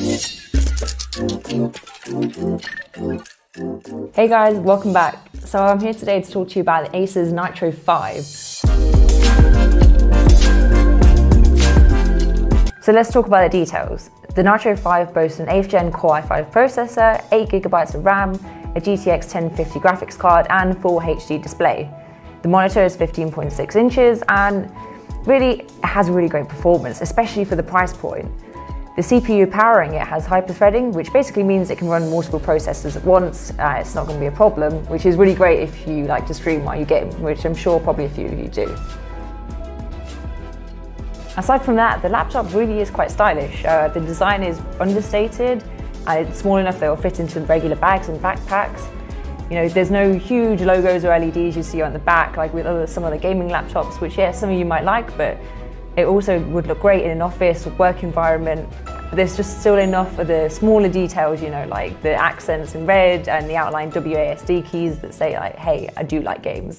Hey guys, welcome back. So I'm here today to talk to you about the Asus Nitro 5. So let's talk about the details. The Nitro 5 boasts an 8th gen Core i5 processor, 8GB of RAM, a GTX 1050 graphics card and full HD display. The monitor is 15.6 inches and really has really great performance, especially for the price point. The CPU powering it has hyperthreading, which basically means it can run multiple processors at once. Uh, it's not going to be a problem, which is really great if you like to stream while you game, which I'm sure probably a few of you do. Aside from that, the laptop really is quite stylish. Uh, the design is understated, and it's small enough that it will fit into regular bags and backpacks. You know, there's no huge logos or LEDs you see on the back like with other, some other gaming laptops, which yeah, some of you might like, but it also would look great in an office or work environment. There's just still enough of the smaller details, you know, like the accents in red and the outline WASD keys that say like, hey, I do like games.